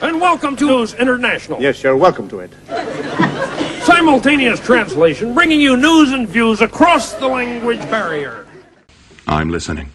And welcome to News International. Yes, you're welcome to it. Simultaneous translation, bringing you news and views across the language barrier. I'm listening.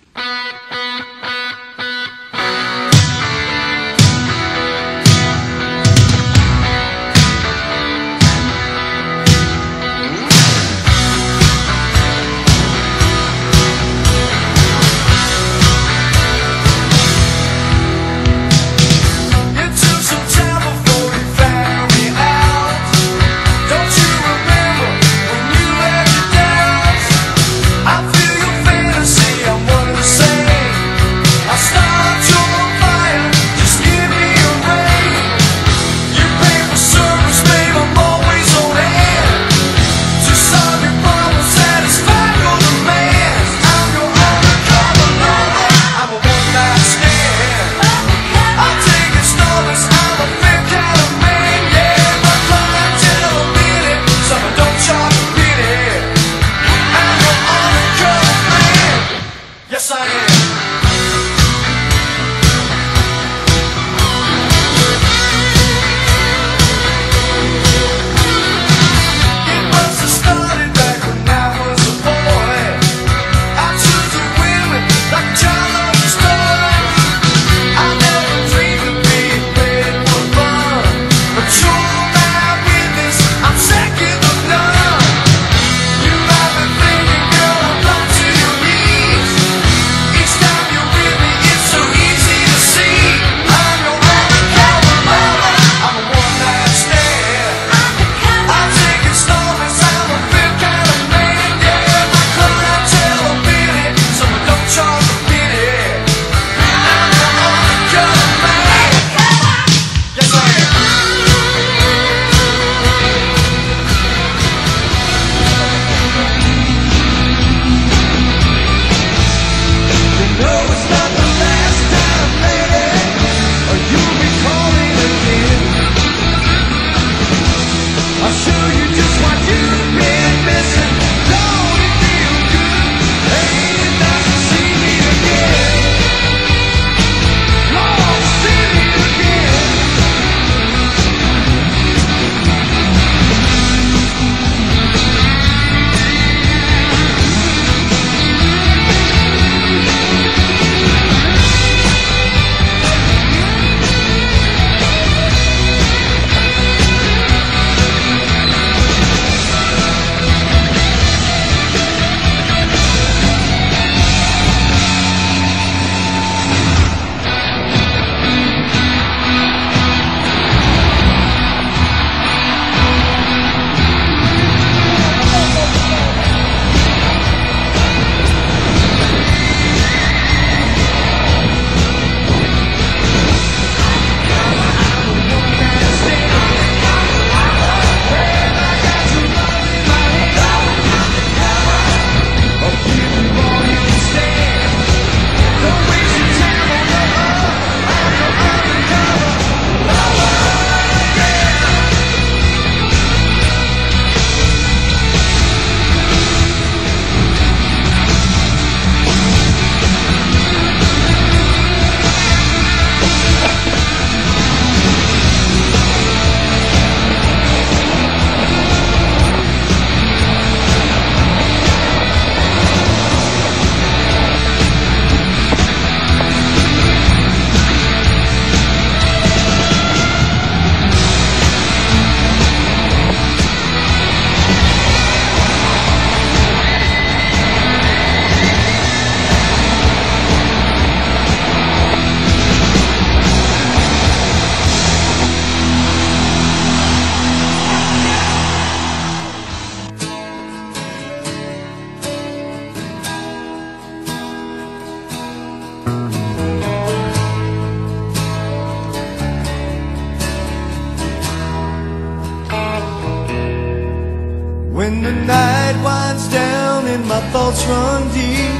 night winds down and my thoughts run deep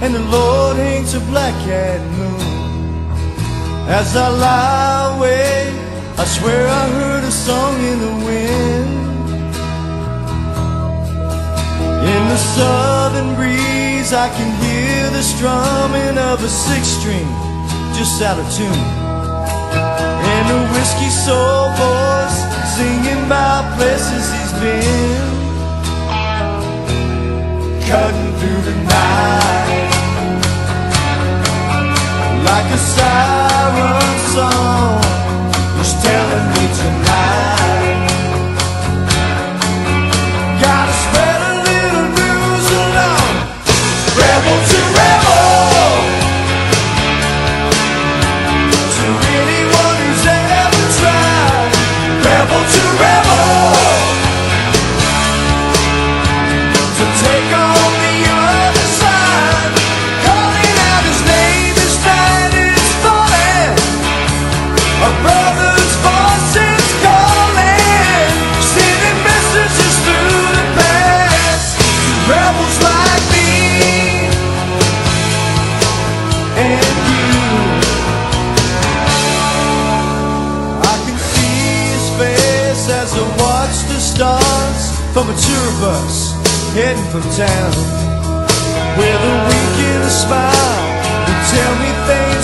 And the Lord hangs a black cat moon. As I lie awake, I swear I heard a song in the wind. In the southern breeze, I can hear the strumming of a six-string Just out of tune. And a whiskey soul voice singing about places he's been cutting through the night like a siren song. as I watch the stars from a tour bus heading from town. With a weekend smile, you tell me things.